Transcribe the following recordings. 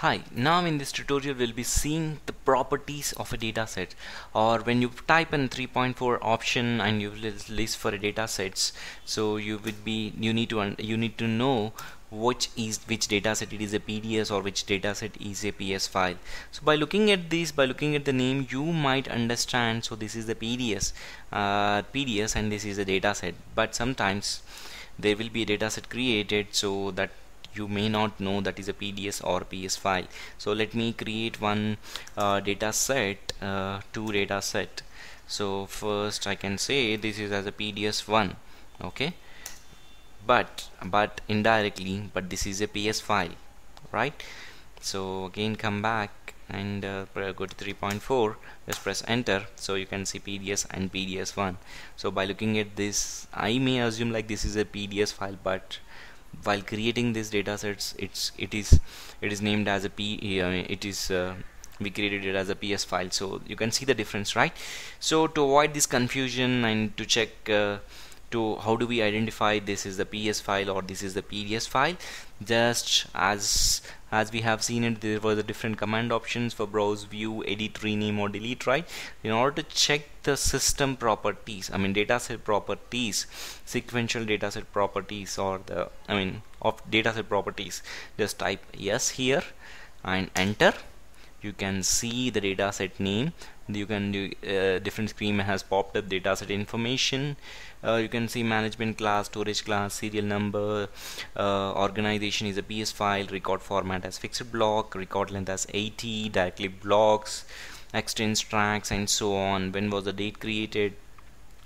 Hi, now in this tutorial we'll be seeing the properties of a dataset or when you type in 3.4 option and you list for a datasets so you would be you need to you need to know which is which dataset it is a PDS or which dataset is a PS file. So by looking at this by looking at the name you might understand so this is the PDS uh, PDS and this is a dataset but sometimes there will be a dataset created so that you may not know that is a PDS or PS file. So let me create one uh, data set uh, two data set. So first I can say this is as a PDS one okay? But but indirectly but this is a PS file right? So again come back and uh, go to 3.4 just press enter so you can see PDS and PDS1 so by looking at this I may assume like this is a PDS file but while creating these data sets it's it is it is named as a p uh, it is uh, we created it as a ps file. So you can see the difference right? So to avoid this confusion and to check uh, to how do we identify this is the ps file or this is the pds file? Just as as we have seen it there were the different command options for browse view edit rename or delete right? In order to check the system properties I mean dataset properties sequential dataset properties or the I mean of dataset properties just type S here and enter you can see the dataset name. You can do uh, different screen has popped up dataset information. Uh, you can see management class storage class serial number. Uh, organization is a ps file record format as fixed block record length as 80 directory blocks extents tracks and so on. When was the date created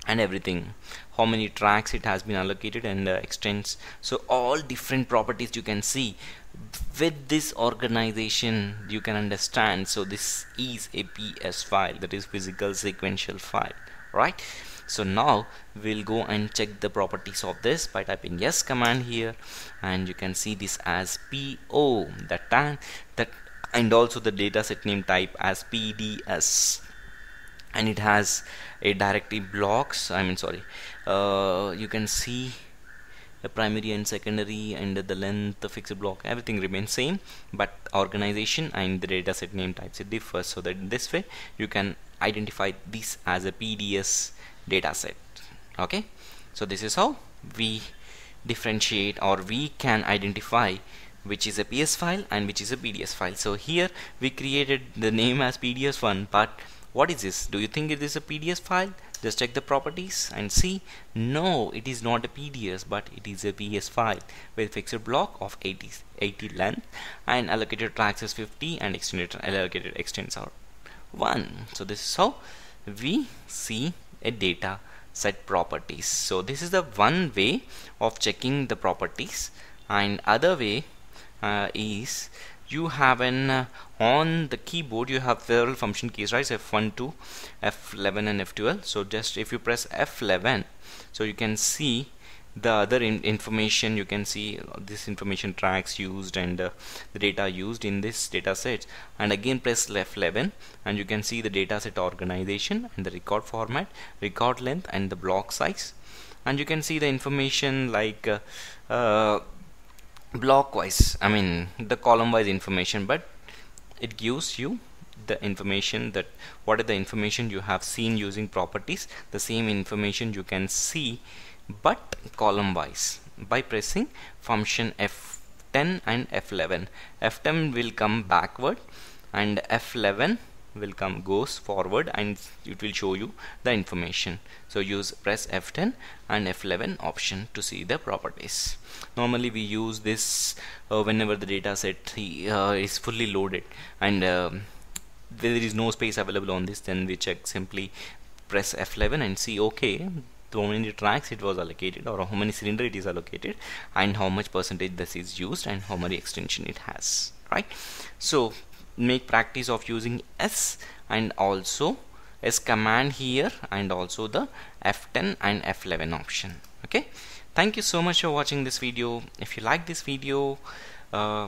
and everything. How many tracks it has been allocated and uh, extents so all different properties you can see. With this organization you can understand. So this is a ps file that is physical sequential file right? So now we'll go and check the properties of this by typing S command here. And you can see this as po that time that and also the dataset name type as pds and it has a directory blocks I mean sorry uh, you can see the primary and secondary and the length the fixed block everything remains same but organization and the dataset name types it differs so that this way you can identify this as a PDS dataset okay? So this is how we differentiate or we can identify which is a PS file and which is a PDS file. So here we created the name as PDS1 but what is this? Do you think it is a pdf file? Just check the properties and see. No it is not a pdf but it is a PS file with fixed block of 80, 80 length and allocated tracks is 50 and extended allocated extents are 1 so this is how we see a data set properties. So this is the one way of checking the properties and other way uh, is you have an uh, on the keyboard you have several function keys right? So F1 to F11 and F12 so just if you press F11 so you can see the other in information. You can see this information tracks used and uh, the data used in this data set. And again press F11 and you can see the data set organization and the record format record length and the block size. And you can see the information like uh, uh, block wise I mean the column wise information but it gives you the information that what are the information you have seen using properties the same information you can see but column wise by pressing function F10 and F11 F10 will come backward and F11 will come goes forward and it will show you the information. So use press F10 and F11 option to see the properties normally we use this uh, whenever the data set uh, is fully loaded and uh, there is no space available on this then we check simply press F11 and see okay how many tracks it was allocated or how many cylinder it is allocated and how much percentage this is used and how many extension it has right? So make practice of using S and also S command here and also the F10 and F11 option. Okay? Thank you so much for watching this video. If you like this video uh,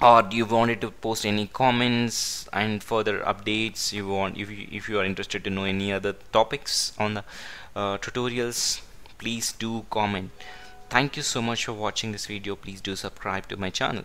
or you wanted to post any comments and further updates you want if you, if you are interested to know any other topics on the uh, tutorials please do comment. Thank you so much for watching this video. Please do subscribe to my channel